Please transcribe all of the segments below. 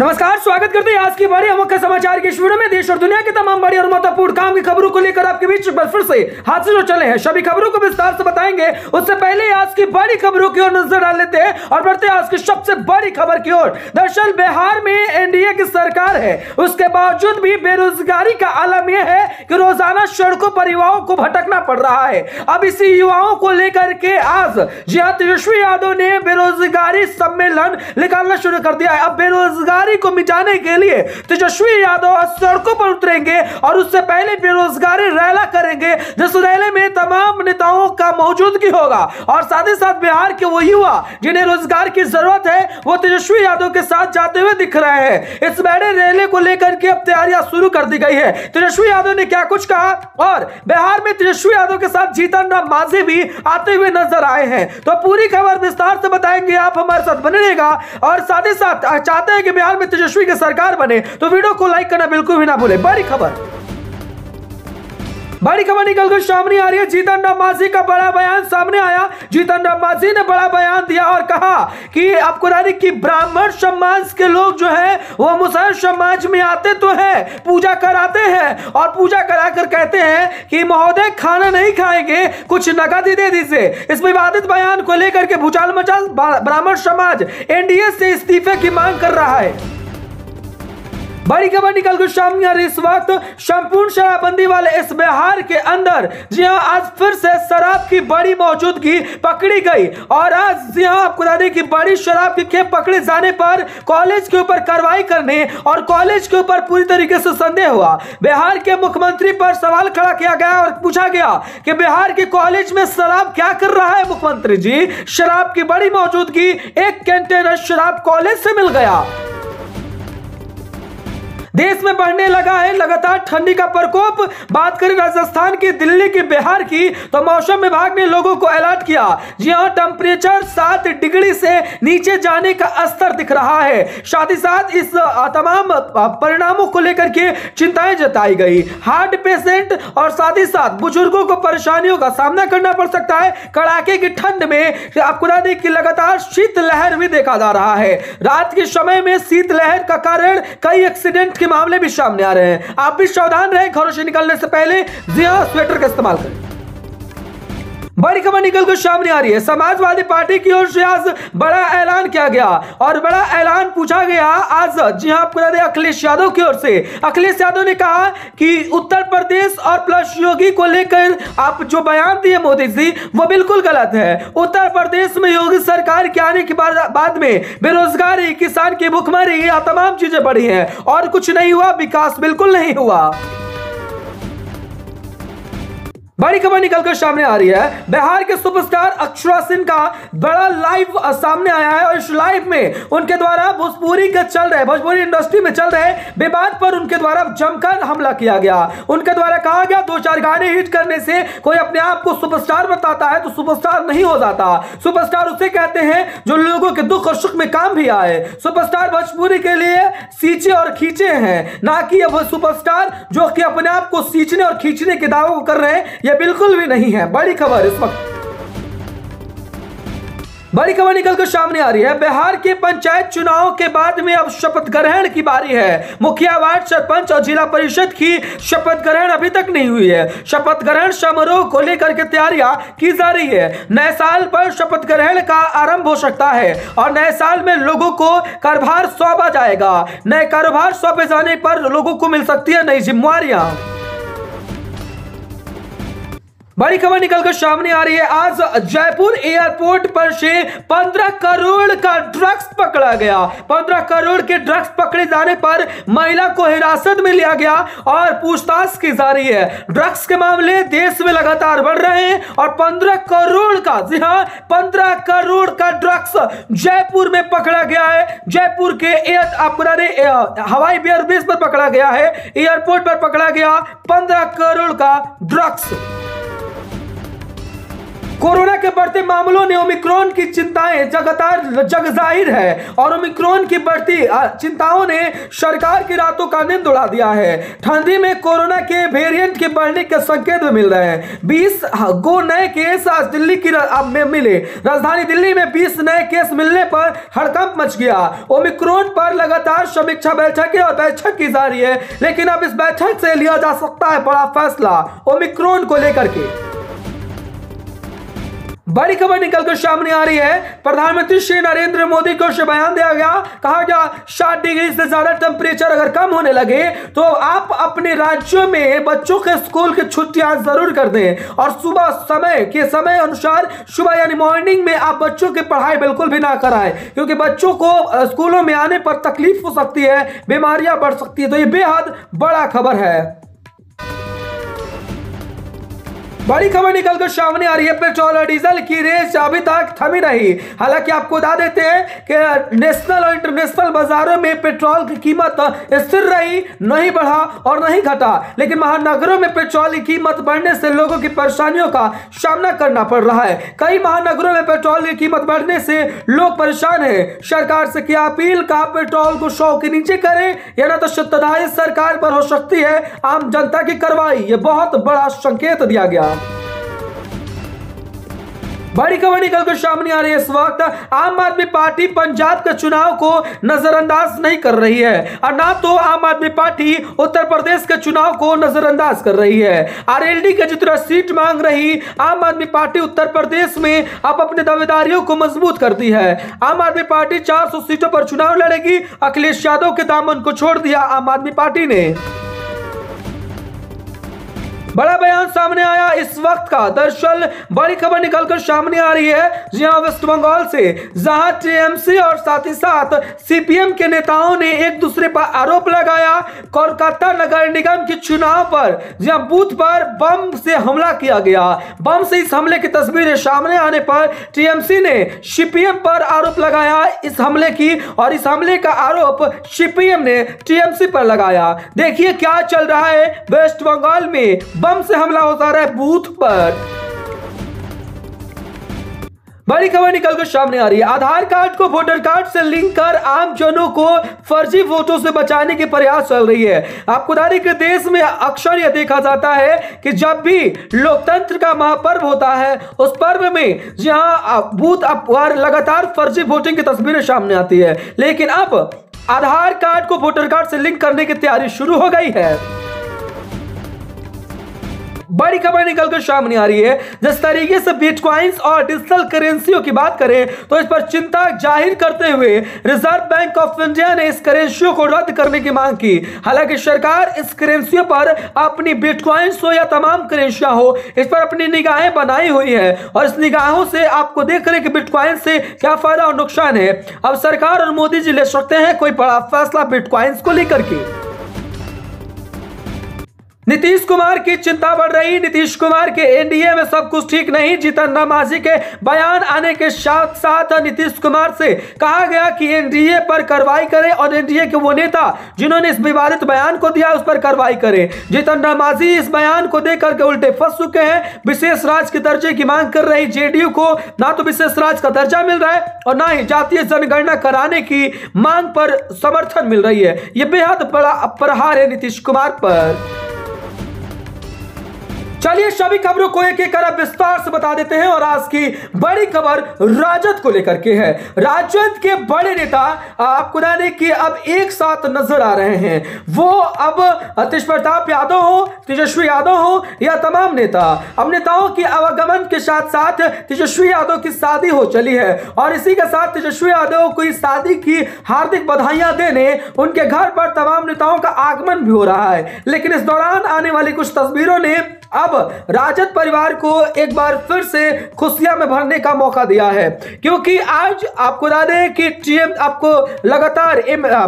नमस्कार, स्वागत करते हैं आज की बड़ी अमुख्य समाचार के वीडियो में। देश और दुनिया के तमाम बड़ी और महत्वपूर्ण काम की खबरों को लेकर आपके बीच फिर से हाथ से जो चले हैं। सभी खबरों को विस्तार से बताएँगे। उससे पहले आज की बड़ी खबरों की ओर नज़र डाल लेते हैं और बढ़ते हैं आज की सबसे बड़ी खबर की ओर। दरअसल, बिहार में एनडीए की सरकार है। उसके बावजूद भी बेरोजगारी का आलम यह है कि रोज़ाना सड़कों पर युवाओं को भटकना पड़ रहा है। अब इसी युवाओं को लेकर के आज जी हाँ तेजस्वी यादव ने बेरोजगारी सम्मेलन निकालना शुरू कर दिया है। अब बेरोजगारी को मिटाने के लिए तेजस्वी यादव सड़कों पर उतरेंगे और उससे पहले बेरोजगारी रैला करेंगे, जिस रैले में तमाम नेताओं का मौजूदगी होगा। और साथ ही साथ बिहार के वो युवा, जिन्हें रोज़गार की ज़रूरत है, वो तेजस्वी यादव के साथ जाते हुए दिख रहे हैं। इस बड़े रैली को लेकर के अब तैयारियाँ शुरू कर दी गई है। तेजस्वी यादव ने क्या कुछ कहा? और बिहार में तेजस्वी यादव के साथ जीतन राम मांझी भी आते हुए नज़र आए हैं। तो पूरी खबर विस्तार से बताएँगे आप हमारे साथ बने रहेगा और साथ ही साथ चाहते हैं कि बिहार में तेजस्वी की सरकार बने तो वीडियो को लाइक करना बिल्कुल भी ना भूले। बड़ी खबर। बड़ी खबर निकल कर सामने आ रही है। जीतन राम मांझी का बड़ा बयान सामने आया। जीतन राम मांझी ने बड़ा बयान दिया और कहा कि आपको कि ब्राह्मण समाज के लोग जो है, वो मुसलमान समाज में आते तो है, पूजा कराते हैं और पूजा करा कर कहते हैं कि महोदय, खाना नहीं खाएँगे, कुछ नगद ही दे दीजिए। इस विवादित बयान को लेकर के भूचाल मचाल ब्राह्मण समाज एनडीए से इस्तीफे की मांग कर रहा है। बड़ी खबर निकल कर सामने आ रही इस वक्त संपूर्ण शराबबंदी वाले इस बिहार के अंदर, जी हाँ आज फिर से शराब की बड़ी मौजूदगी पकड़ी गई। और आज, जी हाँ आपको बता दें कि बड़ी शराब की खेप पकड़े जाने पर कॉलेज के ऊपर कार्रवाई करने और कॉलेज के ऊपर पूरी तरीके से संदेह हुआ। बिहार के मुख्यमंत्री पर सवाल खड़ा किया गया और पूछा गया कि बिहार के कॉलेज में शराब क्या कर रहा है मुख्यमंत्री जी? शराब की बड़ी मौजूदगी, एक कंटेनर शराब कॉलेज से मिल गया। देश में बढ़ने लगा है लगातार ठंडी का प्रकोप। बात करें राजस्थान की, दिल्ली की, बिहार की तो मौसम विभाग ने लोगों को अलर्ट किया। जी हाँ टेम्परेचर सात डिग्री से नीचे जाने का स्तर दिख रहा है। साथ ही साथ इस तमाम परिणामों को लेकर के चिंताएँ जताई गई। हार्ट पेशेंट और साथ ही साथ बुज़ुर्गों को परेशानियों का सामना करना पड़ सकता है। कड़ाके की ठंड में आपको बता दें कि लगातार शीतलहर भी देखा जा रहा है। रात के समय में शीतलहर का कारण कई एक्सीडेंट के मामले भी सामने आ रहे हैं। आप भी सावधान रहे, घरों से निकलने से पहले जिया स्वेटर का इस्तेमाल करें। बड़ी खबर निकल कर सामने आ रही है। समाजवादी पार्टी की ओर से आज बड़ा ऐलान किया गया और बड़ा ऐलान पूछा गया आज। जी हाँ बता अखिलेश यादव की ओर से। अखिलेश यादव ने कहा कि उत्तर प्रदेश और प्लस योगी को लेकर आप जो बयान दिए मोदी जी, वो बिल्कुल गलत है। उत्तर प्रदेश में योगी सरकार के आने के बाद में बेरोजगारी, किसान की भुखमरी तमाम चीज़ें बढ़ी है और कुछ नहीं हुआ, विकास बिल्कुल नहीं हुआ। बड़ी खबर निकलकर सामने आ रही है। बिहार के सुपरस्टार अक्षरा सिंह का बड़ा लाइव सामने आया है और इस लाइव में उनके द्वारा भोजपुरी के चल रहे, भोजपुरी इंडस्ट्री में चल रहे विवाद पर उनके द्वारा जमकर हमला किया गया। उनके द्वारा कहा गया दो चार गाने हिट करने से कोई अपने आप को सुपरस्टार बताता है तो सुपरस्टार नहीं हो जाता। सुपरस्टार उसे कहते हैं जो लोगों के दुख और सुख में काम भी आए। सुपरस्टार भोजपुरी के लिए सींचे और खींचे हैं। ना कि सुपरस्टार जो कि अपने आप को सींचने और खींचने के दावों को कर रहे हैं यह बिल्कुल भी नहीं है। बड़ी खबर इस वक्त। बड़ी खबर निकल कर सामने आ रही है। बिहार के पंचायत चुनाव के बाद में अब शपथ ग्रहण की बारी है। मुखिया, वार्ड सरपंच और जिला परिषद की शपथ ग्रहण अभी तक नहीं हुई है। शपथ ग्रहण समारोह को लेकर के तैयारियाँ की जा रही है। नए साल पर शपथ ग्रहण का आरंभ हो सकता है और नए साल में लोगों को कार्यभार सौंपा जाएगा। नए कारोबार सौंपे जाने पर लोगों को मिल सकती है नई जिम्मेवारियाँ। बड़ी खबर निकलकर सामने आ रही है। आज जयपुर एयरपोर्ट पर से 15 करोड़ का ड्रग्स पकड़ा गया। 15 करोड़ के ड्रग्स पकड़े जाने पर महिला को हिरासत में लिया गया और पूछताछ की जा रही है। ड्रग्स के मामले देश में लगातार बढ़ रहे हैं और 15 करोड़ का, जी हाँ 15 करोड़ का ड्रग्स जयपुर में पकड़ा गया है। जयपुर के एयर आपको हवाई एयरबेस पर पकड़ा गया है। एयरपोर्ट पर पकड़ा गया पंद्रह करोड़ का ड्रग्स। कोरोना के बढ़ते मामलों ने ओमिक्रॉन की चिंताएँ जगतार जग ज़ाहिर है और ओमिक्रॉन की बढ़ती चिंताओं ने सरकार की रातों का नींद उड़ा दिया है। ठंडी में कोरोना के वेरिएंट के बढ़ने के संकेत भी मिल रहे हैं। 20 गो नए केस आज दिल्ली की में मिले। राजधानी दिल्ली में 20 नए केस मिलने पर हड़कंप मच गया। ओमिक्रॉन पर लगातार समीक्षा बैठकें और बैठक की जा रही है, लेकिन अब इस बैठक से लिया जा सकता है बड़ा फैसला ओमिक्रॉन को लेकर के। बड़ी खबर निकलकर सामने आ रही है। प्रधानमंत्री श्री नरेंद्र मोदी को बयान दिया गया। कहा गया सात डिग्री से ज़्यादा टेम्परेचर अगर कम होने लगे तो आप अपने राज्यों में बच्चों के स्कूल की छुट्टियाँ ज़रूर कर दें। और सुबह समय के समय अनुसार, सुबह यानी मॉर्निंग में आप बच्चों की पढ़ाई बिल्कुल भी ना कराएँ, क्योंकि बच्चों को स्कूलों में आने पर तकलीफ़ हो सकती है, बीमारियाँ बढ़ सकती है तो ये बेहद बड़ा खबर है। बड़ी खबर निकलकर सामने आ रही है, पेट्रोल और डीजल की रेस अभी तक थमी रही। हालाँकि आपको बता देते हैं कि नेशनल और इंटरनेशनल बाजारों में पेट्रोल की कीमत स्थिर रही, नहीं बढ़ा और नहीं घटा। लेकिन महानगरों में पेट्रोल की कीमत बढ़ने से लोगों की परेशानियों का सामना करना पड़ रहा है। कई महानगरों में पेट्रोल की कीमत बढ़ने से लोग परेशान है। सरकार से क्या अपील का पेट्रोल को सौ के नीचे करें, या ना तो सत्ताधारी सरकार पर हो सकती है आम जनता की कार्रवाई? ये बहुत बड़ा संकेत दिया गया। बड़ी खबर निकलकर सामने आ रही है इस वक्त। आम आदमी पार्टी पंजाब के चुनाव को नजरअंदाज नहीं कर रही है। और ना तो आम आदमी पार्टी उत्तर प्रदेश के चुनाव को नजरअंदाज कर रही है। आरएलडी के जितना सीट मांग रही, आम आदमी पार्टी उत्तर प्रदेश में अब अपने दावेदारियों को मज़बूत करती है। आम आदमी पार्टी 400 सीटों पर चुनाव लड़ेगी। अखिलेश यादव के दामन को छोड़ दिया आम आदमी पार्टी ने। बड़ा बयान सामने आया। इस वक्त का दरअसल बड़ी खबर निकलकर सामने आ रही है। जहाँ वेस्ट बंगाल से, जहाँ टीएमसी और साथ ही साथ सीपीएम के नेताओं ने एक दूसरे पर आरोप लगाया, कोलकाता नगर निगम के चुनाव पर। जहाँ बूथ पर बम से हमला किया गया। बम से इस हमले की तस्वीरें सामने आने पर टीएमसी ने सीपीएम पर आरोप लगाया इस हमले की, और इस हमले का आरोप सीपीएम ने टीएमसी पर लगाया। देखिए क्या चल रहा है वेस्ट बंगाल में। बम से हमला होता रहा है बूथ पर। बड़ी खबर निकलकर सामने आ रही है। आधार कार्ड को वोटर कार्ड से लिंक कर आम जनों को फर्जी वोटों से बचाने के प्रयास चल रही है। आपको बता के देश में अक्सर यह देखा जाता है कि जब भी लोकतंत्र का महापर्व होता है, उस पर्व में जहाँ बूथ अपवार लगातार फर्जी वोटिंग की तस्वीरें सामने आती है। लेकिन अब आधार कार्ड को वोटर कार्ड से लिंक करने की तैयारी शुरू हो गई है। बड़ी खबर निकलकर सामने आ रही है, जिस तरीके से बिटकॉइंस और डिजिटल करेंसियों की बात करें तो इस पर चिंता ज़ाहिर करते हुए रिज़र्व बैंक ऑफ़ इंडिया ने इस करेंसियों को रद्द करने की मांग की। हालाँकि सरकार इस करेंसियों पर अपनी बिटकॉइंस हो या तमाम करेंसियाँ हो, इस पर अपनी निगाहें बनाई हुई है और इस निगाहों से आपको देख रहे कि बिटकॉइन से क्या फ़ायदा और नुकसान है। अब सरकार और मोदी जी ले सकते हैं कोई बड़ा फैसला बिटकॉइंस को लेकर के। नीतीश कुमार की चिंता बढ़ रही। नीतीश कुमार के एनडीए में सब कुछ ठीक नहीं, जीतन राम मांझी के बयान आने के साथ साथ नीतीश कुमार से कहा गया कि एनडीए पर कार्रवाई करें और एनडीए के वो नेता जिन्होंने इस विवादित बयान को दिया, उस पर कार्रवाई करें। जीतन राम मांझी इस बयान को देकर के उल्टे फंस चुके हैं, विशेष राज के दर्जे की मांग कर रही जेडीयू को ना तो विशेष राज का दर्जा मिल रहा है और ना ही जातीय जनगणना कराने की मांग पर समर्थन मिल रही है। यह बेहद बड़ा प्रहार है नीतीश कुमार पर। चलिए सभी खबरों को एक एक कर विस्तार से बता देते हैं और आज की बड़ी खबर राजद को लेकर के है। राजद के बड़े नेता आपको कि अब एक साथ नज़र आ रहे हैं। वो अब तेज प्रताप यादव हो, तेजस्वी यादव हो या तमाम नेता। अब नेताओं के आवागमन के साथ साथ तेजस्वी यादव की शादी हो चली है और इसी के साथ तेजस्वी यादव को इस शादी की हार्दिक बधाइयाँ देने उनके घर पर तमाम नेताओं का आगमन भी हो रहा है। लेकिन इस दौरान आने वाली कुछ तस्वीरों ने अब राजद परिवार को एक बार फिर से खुशियाँ में भरने का मौका दिया है, क्योंकि आज आपको बता दें कि टीएम आपको लगातार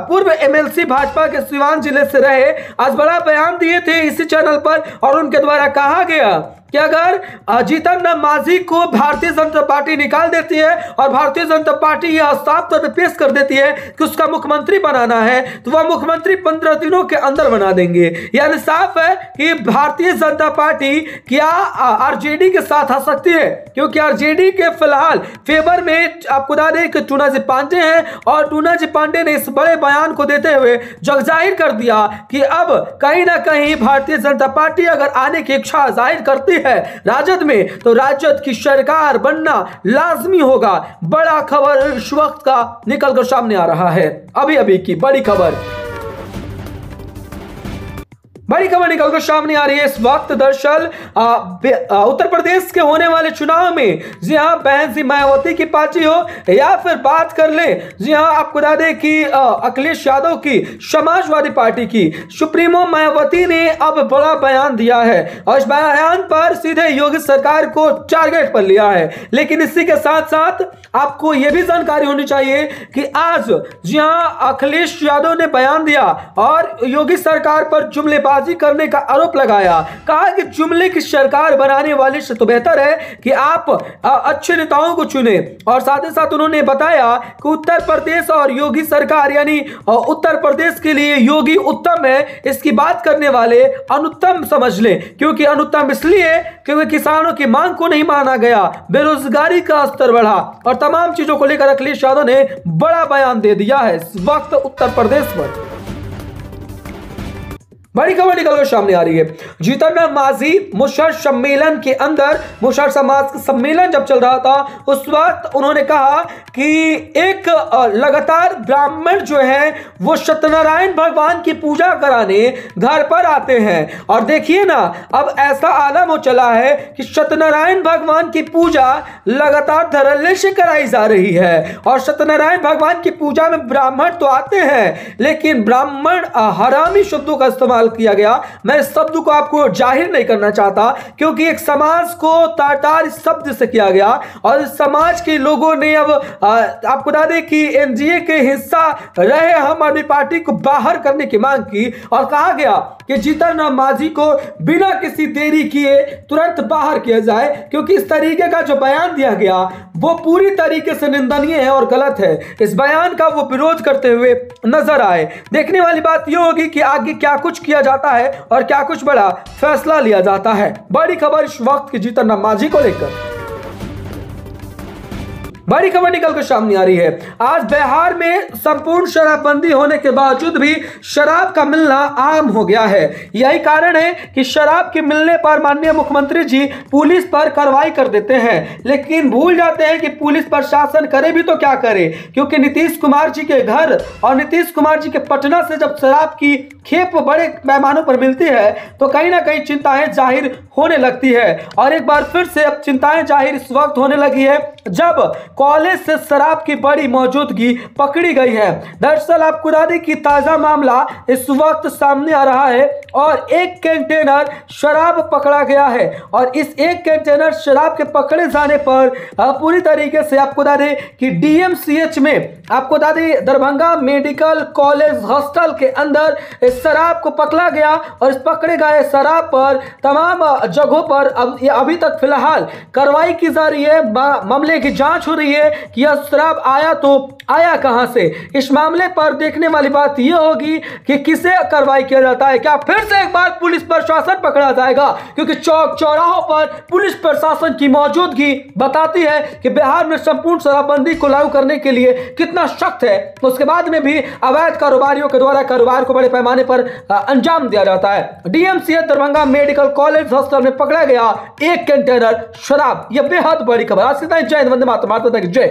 पूर्व एमएलसी भाजपा के सिवान ज़िले से रहे, आज बड़ा बयान दिए थे इसी चैनल पर और उनके द्वारा कहा गया कि अगर जीतन राम मांझी को भारतीय जनता पार्टी निकाल देती है और भारतीय जनता पार्टी यह साफ़ तौर पर पेश कर देती है कि उसका मुख्यमंत्री बनाना है तो वह मुख्यमंत्री पंद्रह दिनों के अंदर बना देंगे। यानी साफ़ है कि भारतीय जनता पार्टी क्या आरजेडी के साथ आ सकती है? क्योंकि आरजेडी के फ़िलहाल फेवर में आपको बता दें कि टूना जी पांडे हैं और टूना जी पांडे ने इस बड़े बयान को देते हुए जग ज़ाहिर कर दिया कि अब कहीं ना कहीं भारतीय जनता पार्टी अगर आने की इच्छा ज़ाहिर करती है राजद में तो राजद की सरकार बनना लाजमी होगा। बड़ा खबर इस वक्त का निकलकर सामने आ रहा है। अभी अभी की बड़ी खबर। बड़ी खबर निकलकर सामने आ रही है इस वक्त दरअसल उत्तर प्रदेश के होने वाले चुनाव में, जी हाँ बहन सी मायावती की पार्टी हो, या फिर बात कर ले, जी हाँ आपको बता दें कि अखिलेश यादव की, समाजवादी पार्टी की, सुप्रीमो मायावती ने अब बड़ा बयान दिया है, और इस बयान पर सीधे योगी सरकार को टारगेट पर लिया है, लेकिन इसी के साथ साथ आपको यह भी जानकारी होनी चाहिए कि आज, जी हाँ अखिलेश यादव ने बयान दिया, और योगी सरकार पर जुमलेबाज जुमलेबाजी करने का आरोप लगाया। कहा कि जुमले की सरकार बनाने वाले से तो बेहतर है कि आप अच्छे नेताओं को चुने। और साथ ही साथ उन्होंने बताया कि उत्तर प्रदेश और योगी सरकार, यानी उत्तर प्रदेश के लिए योगी उत्तम है, इसकी बात करने वाले अनुत्तम समझ ले। क्योंकि अनुत्तम इसलिए क्योंकि किसानों की मांग को नहीं माना गया। बेरोजगारी का स्तर बढ़ा और तमाम चीज़ों को लेकर अखिलेश यादव ने बड़ा बयान दे दिया है। इस वक्त उत्तर प्रदेश पर। बड़ी खबर निकलकर सामने आ रही है। जीतन में माजी मुशर सम्मेलन के अंदर मुशर समाज सम्मेलन जब चल रहा था, उस वक्त उन्होंने कहा कि एक लगातार ब्राह्मण जो है, वो सत्यनारायण भगवान की पूजा कराने घर पर आते हैं। और देखिए ना, अब ऐसा आलम हो चला है कि सत्यनारायण भगवान की पूजा लगातार धरल्ले से कराई जा रही है। और सत्यनारायण भगवान की पूजा में ब्राह्मण तो आते हैं, लेकिन ब्राह्मण हरामी शब्दों का इस्तेमाल इस्तेमाल किया गया। मैं इस शब्द को आपको ज़ाहिर नहीं करना चाहता, क्योंकि एक समाज को तार शब्द से किया गया और समाज के लोगों ने अब आपको बता दें कि एनडीए के हिस्सा रहे हम आदमी पार्टी को बाहर करने की मांग की और कहा गया कि जीतन राम मांझी को बिना किसी देरी किए तुरंत बाहर किया जाए, क्योंकि इस तरीके का जो बयान दिया गया, वो पूरी तरीके से निंदनीय है और गलत है। इस बयान का वो विरोध करते हुए नज़र आए। देखने वाली बात यह होगी कि आगे क्या कुछ किया जाता है और क्या कुछ बड़ा फैसला लिया जाता है। बड़ी खबर इस वक्त की जीतन राम मांझी को लेकर। बड़ी खबर निकल कर सामने आ रही है। आज बिहार में संपूर्ण शराबबंदी होने के बावजूद भी शराब का मिलना आम हो गया है। यही कारण है कि शराब के मिलने पर माननीय मुख्यमंत्री जी पुलिस पर कार्रवाई कर देते हैं। लेकिन भूल जाते हैं कि पुलिस प्रशासन करे भी तो क्या करे? क्योंकि नीतीश कुमार जी के घर और नीतीश कुमार जी के पटना से जब शराब की खेप बड़े पैमानों पर मिलती है तो कहीं ना कहीं चिंताएँ ज़ाहिर होने लगती है। और एक बार फिर से अब चिंताएँ ज़ाहिर इस वक्त होने लगी है, जब कॉलेज से शराब की बड़ी मौजूदगी पकड़ी गई है। दरअसल आपको बता दें कि ताज़ा मामला इस वक्त सामने आ रहा है और एक कंटेनर शराब पकड़ा गया है और इस एक कंटेनर शराब के पकड़े जाने पर पूरी तरीके से आपको बता दें कि डीएमसीएच में आपको बता दें दरभंगा मेडिकल कॉलेज हॉस्टल के अंदर इस शराब को पकड़ा गया और इस पकड़े गए शराब पर तमाम जगहों पर अभी तक फ़िलहाल कार्रवाई की जा रही है। मामले की जाँच हो रही है कि यह शराब आया तो आया कहाँ से? इस मामले पर देखने वाली बात यह होगी कि किसे कार्रवाई किया जाता है। क्या फिर से एक बार पुलिस प्रशासन पकड़ा जाएगा? क्योंकि चौक चौराहों पर पुलिस प्रशासन की मौजूदगी बताती है कि बिहार में संपूर्ण शराबबंदी को लागू करने के लिए कितना सख्त है। उसके बाद में भी अवैध कारोबारियों के द्वारा कारोबार को बड़े पैमाने पर अंजाम दिया जाता है। DMCH Darbhanga medical college hospital में पकड़ा गया एक कंटेनर शराब। यह बेहद बड़ी खबर। आज जय हिंद, वंदे मातृ ಬೇಕು ಜೈ